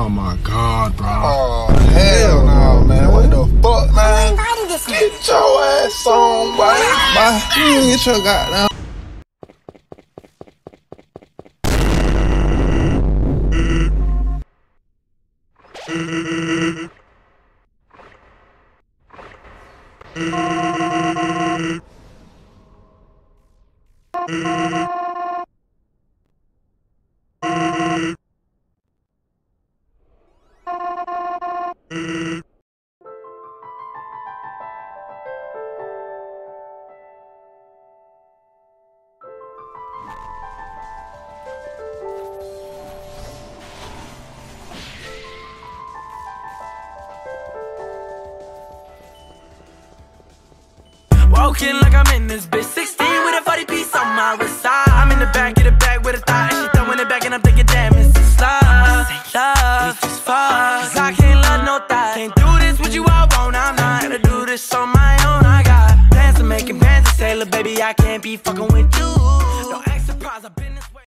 Oh my god, bro. Oh hell no, man. What the fuck, man? Get your ass on, boy. Bye. You get your goddamn. Walking like I'm in this bitch. 16 with a 40 piece on my wrist. Side I'm in the back of the bag with a thought And she throwing it back and I'm thinking damn it's a love? This ain't love, just fuck? Cause I can't love no thought. Can't do this with you I want. I'm not gonna do this on my own. I got plans to making plans to say Look baby I can't be fucking with you